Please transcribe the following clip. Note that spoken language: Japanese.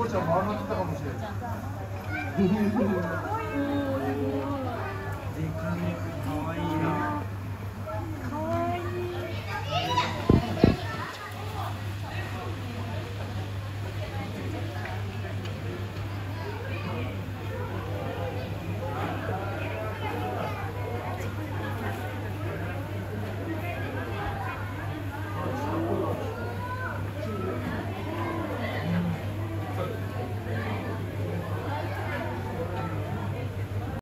こちゃん回らってたかもしれない。